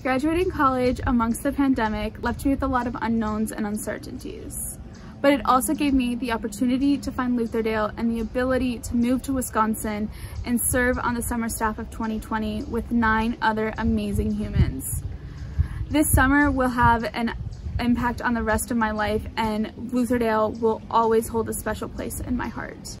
Graduating college amongst the pandemic left me with a lot of unknowns and uncertainties. But it also gave me the opportunity to find Lutherdale and the ability to move to Wisconsin and serve on the summer staff of 2020 with nine other amazing humans. This summer will have an impact on the rest of my life and Lutherdale will always hold a special place in my heart.